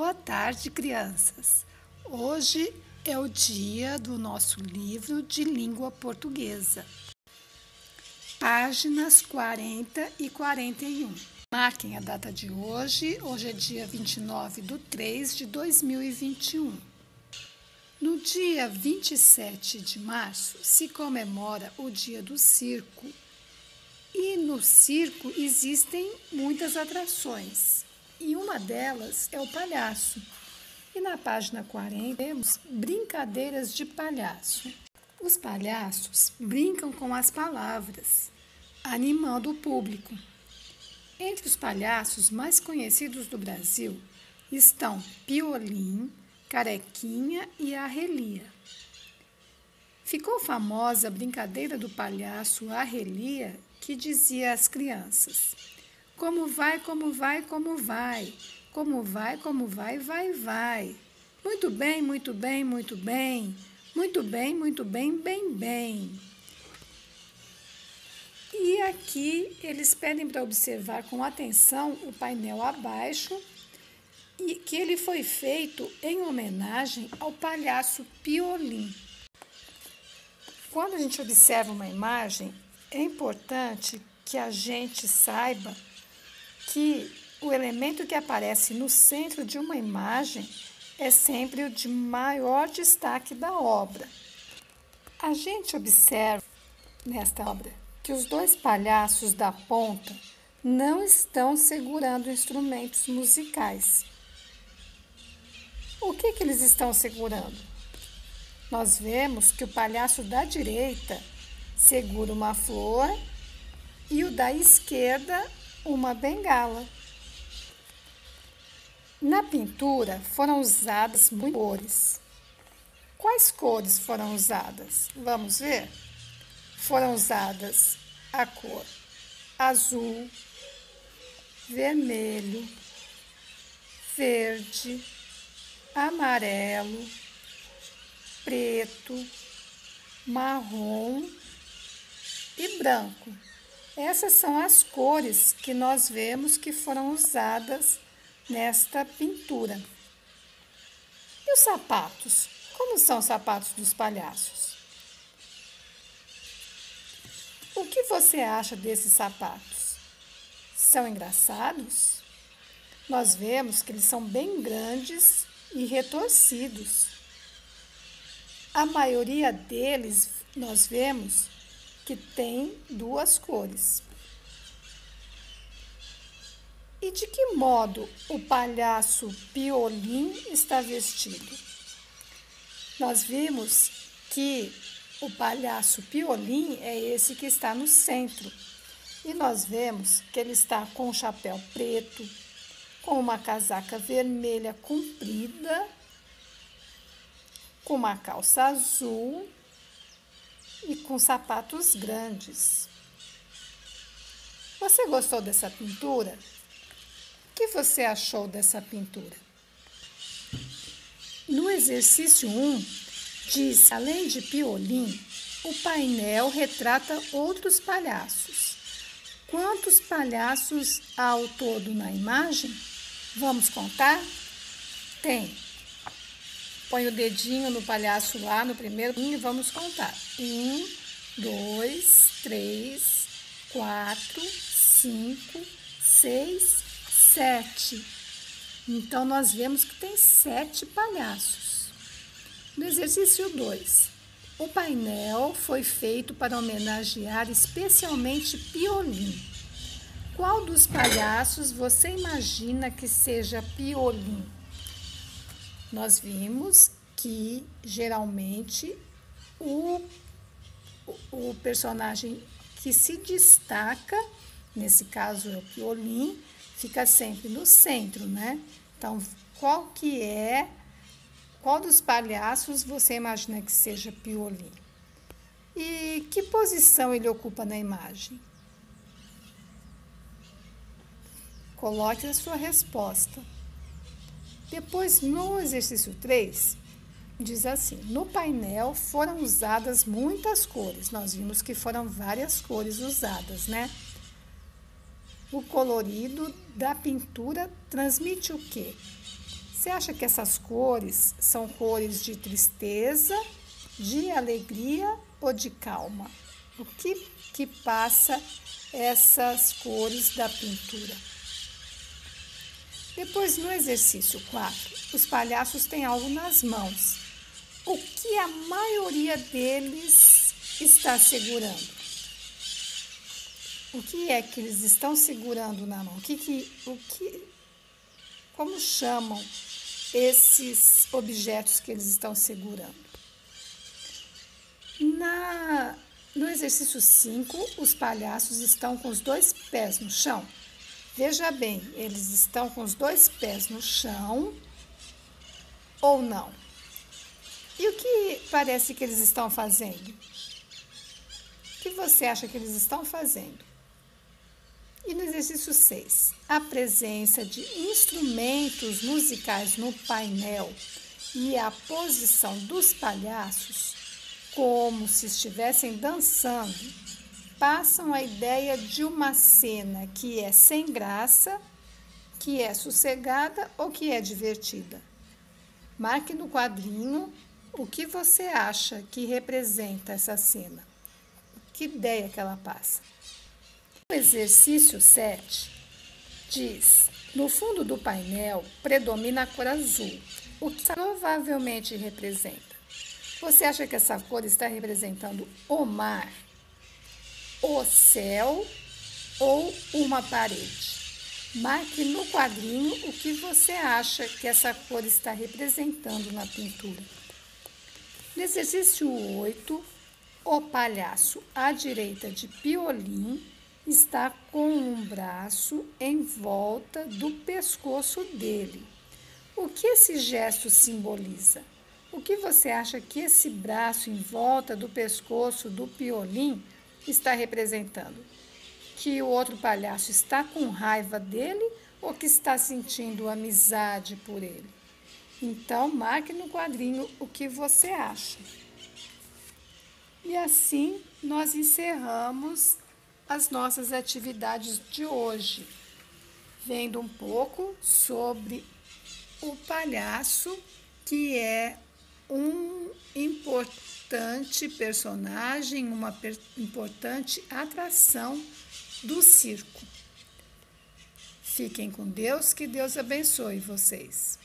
Boa tarde, crianças. Hoje é o dia do nosso livro de língua portuguesa. Páginas 40 e 41. Marquem a data de hoje. Hoje é dia 29 de 3 de 2021. No dia 27 de março se comemora o Dia do Circo. E no circo existem muitas atrações. E uma delas é o palhaço. E na página 40 temos brincadeiras de palhaço. Os palhaços brincam com as palavras, animando o público. Entre os palhaços mais conhecidos do Brasil estão Piolim, Carequinha e Arrelia. Ficou famosa a brincadeira do palhaço Arrelia, que dizia às crianças: Como vai, como vai, como vai? Como vai, como vai, vai, vai. Muito bem, muito bem, muito bem. Muito bem, muito bem, bem, bem. E aqui eles pedem para observar com atenção o painel abaixo e que ele foi feito em homenagem ao palhaço Piolim. Quando a gente observa uma imagem, é importante que a gente saiba que o elemento que aparece no centro de uma imagem é sempre o de maior destaque da obra. A gente observa nesta obra que os dois palhaços da ponta não estão segurando instrumentos musicais. O que, que eles estão segurando? Nós vemos que o palhaço da direita segura uma flor e o da esquerda uma bengala. Na pintura foram usadas muitas cores. Quais cores foram usadas? Vamos ver? Foram usadas a cor azul, vermelho, verde, amarelo, preto, marrom e branco. Essas são as cores que nós vemos que foram usadas nesta pintura. E os sapatos? Como são os sapatos dos palhaços? O que você acha desses sapatos? São engraçados? Nós vemos que eles são bem grandes e retorcidos. A maioria deles nós vemos que tem duas cores. E de que modo o palhaço Piolim está vestido? Nós vimos que o palhaço Piolim é esse que está no centro. E nós vemos que ele está com um chapéu preto, com uma casaca vermelha comprida, com uma calça azul e com sapatos grandes. Você gostou dessa pintura? que você achou dessa pintura? No exercício 1, diz: além de piolim, o painel retrata outros palhaços. Quantos palhaços há ao todo na imagem? Vamos contar? Tem. Põe o dedinho no palhaço lá no primeiro e vamos contar. Um, dois, três, quatro, cinco, seis, sete. Então, nós vemos que tem sete palhaços. No exercício 2, o painel foi feito para homenagear especialmente Piolim. Qual dos palhaços você imagina que seja Piolim? Nós vimos que geralmente o, o personagem que se destaca, nesse caso é o Piolim, fica sempre no centro, né? Então, qual que é, qual dos palhaços você imagina que seja Piolim? E que posição ele ocupa na imagem? Coloque a sua resposta. Depois, no exercício 3, diz assim: no painel foram usadas muitas cores. Nós vimos que foram várias cores usadas, né? O colorido da pintura transmite o quê? Você acha que essas cores são cores de tristeza, de alegria ou de calma? O que, que passa essas cores da pintura? Depois, no exercício 4, os palhaços têm algo nas mãos. O que a maioria deles está segurando? O que é que eles estão segurando na mão? O que, que, o que, como chamam esses objetos que eles estão segurando? Na, no exercício 5, os palhaços estão com os dois pés no chão. Veja bem, eles estão com os dois pés no chão ou não? E o que parece que eles estão fazendo? O que você acha que eles estão fazendo? E no exercício 6, a presença de instrumentos musicais no painel e a posição dos palhaços, como se estivessem dançando, passam a ideia de uma cena que é sem graça, que é sossegada ou que é divertida. Marque no quadrinho o que você acha que representa essa cena. Que ideia que ela passa. O exercício 7 diz: no fundo do painel predomina a cor azul, o que provavelmente representa. Você acha que essa cor está representando o mar, o céu ou uma parede? Marque no quadrinho o que você acha que essa cor está representando na pintura. No exercício 8, o palhaço à direita de Piolim está com um braço em volta do pescoço dele. O que esse gesto simboliza? O que você acha que esse braço em volta do pescoço do piolim está representando? Que o outro palhaço está com raiva dele ou que está sentindo amizade por ele? Então, marque no quadrinho o que você acha. E assim nós encerramos as nossas atividades de hoje, vendo um pouco sobre o palhaço, que é um importante personagem, uma per importante atração do circo. Fiquem com Deus, que Deus abençoe vocês.